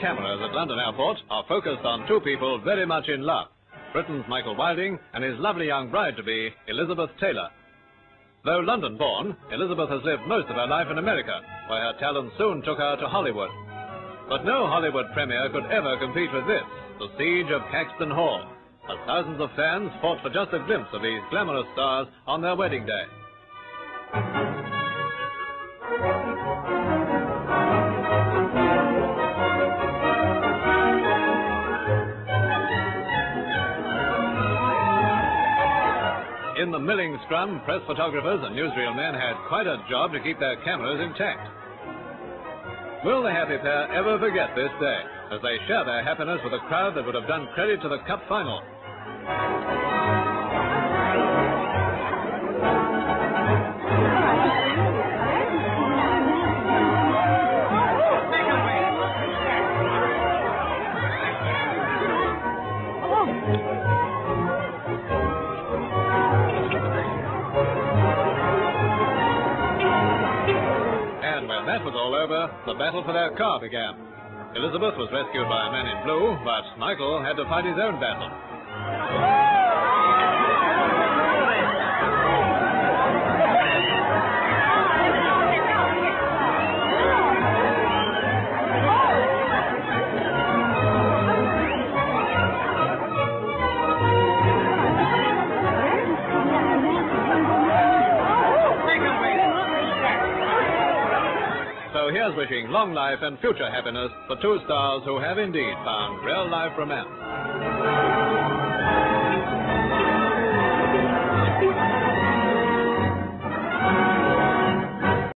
cameras at London Airport are focused on two people very much in love Britain's Michael Wilding and his lovely young bride to be, Elizabeth Taylor. Though London born, Elizabeth has lived most of her life in America, where her talent soon took her to Hollywood. But no Hollywood premiere could ever compete with this, the siege of Caxton Hall, as thousands of fans fought for just a glimpse of these glamorous stars on their wedding day. In the milling scrum, press photographers and newsreel men had quite a job to keep their cameras intact. Will the happy pair ever forget this day as they share their happiness with a crowd that would have done credit to the Cup final? That was all over, the battle for their car began. Elizabeth was rescued by a man in blue, but Michael had to fight his own battle. So here's wishing long life and future happiness for two stars who have indeed found real life romance.